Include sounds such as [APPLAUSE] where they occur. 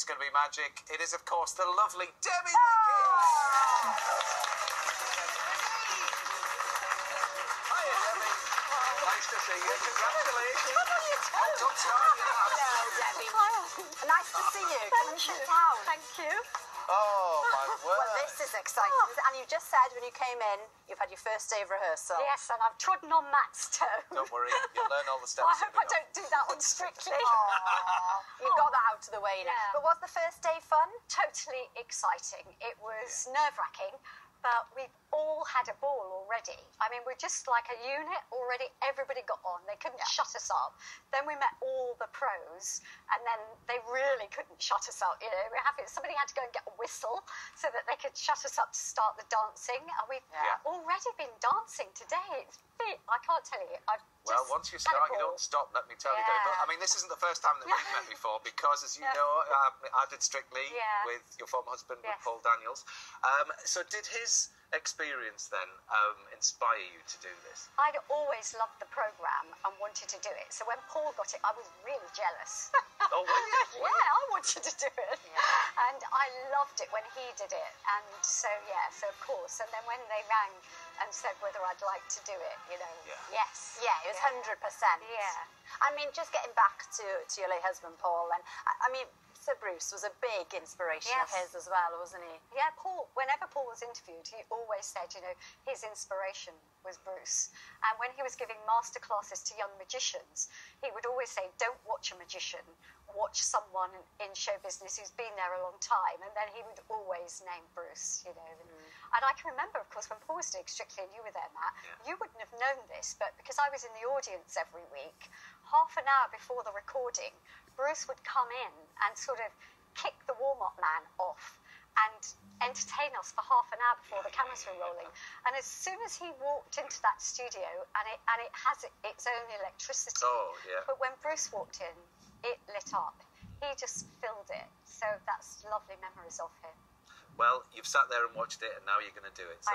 It's going to be magic. It is, of course, the lovely Debbie. Hiya, Debbie. Nice to see you. Congratulations. Don't start yet. Hello, Debbie. Nice to see you. Come and sit down. Thank you. Oh, my word. Well, this is exciting. Oh, and you just said when you came in, you've had your first day of rehearsal. Yes, and I've trodden on Matt's toe. Don't worry, you'll [LAUGHS] learn all the steps. I hope I enough. don't do that one strictly. [LAUGHS] you have got that out of the way now. Yeah. But was the first day fun? Totally exciting. It was nerve wracking, but we've all had a ball already. I mean, we're just like a unit already. Everybody got on. They couldn't shut us up. Then we met all the pros, and then they really couldn't shut us up. You know, we're happy. Somebody had to go and get a whistle so that they could shut us up to start the dancing. And we've Yeah. already been dancing today. It's I can't tell you. I've Well, once you start, you don't stop, let me tell you, Dave. But, I mean, this isn't the first time that we've met before because, as you Yeah. know, uh, I did Strictly Yeah. with your former husband, Yes. with Paul Daniels. Um, so, did his experience then um, inspire you to do this? I'd always loved the programme and wanted to do it. So when Paul got it, I was really jealous. [LAUGHS] Oh, were you? [LAUGHS] yeah, I wanted to do it. And I loved it when he did it. And so, yeah, so of course. And then when they rang and said whether I'd like to do it, you know, Yeah. yes. Yeah, it was hundred percent. Yeah. I mean, just getting back to, to your late husband, Paul, and I, I mean, Sir Bruce was a big inspiration Yes. of his as well, wasn't he? Yeah, Paul, whenever Paul was interviewed, he always said, you know, his inspiration was Bruce. And when he was giving master classes to young magicians, he would always say, don't watch a magician, watch someone in show business who's been there a long time. And then he would always name Bruce, you know. And, mm. and I can remember, of course, when Paul was doing Strictly and you were there, Matt, Yeah. you wouldn't have known this, but because I was in the audience every week, half an hour before the recording, Bruce would come in and sort of kick the warm up man off and entertain us for half an hour before the cameras were rolling. And as soon as he walked into that studio, and it and it has its own electricity. Oh, yeah. But when Bruce walked in, it lit up. He just filled it. So that's lovely memories of him. Well, you've sat there and watched it, and now you're going to do it. So